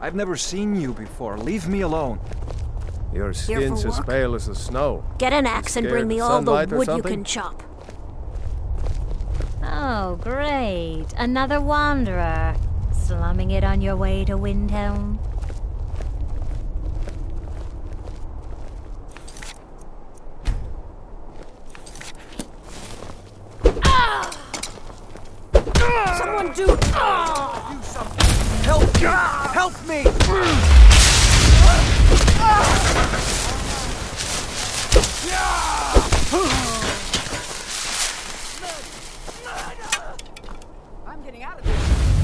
I've never seen you before. Leave me alone. Your skin's as pale as the snow. Get an axe and bring me all the wood you can chop. Oh, great. Another wanderer. Slumming it on your way to Windhelm. Ah! Someone do... Oh! Help me! Help me! I'm getting out of here.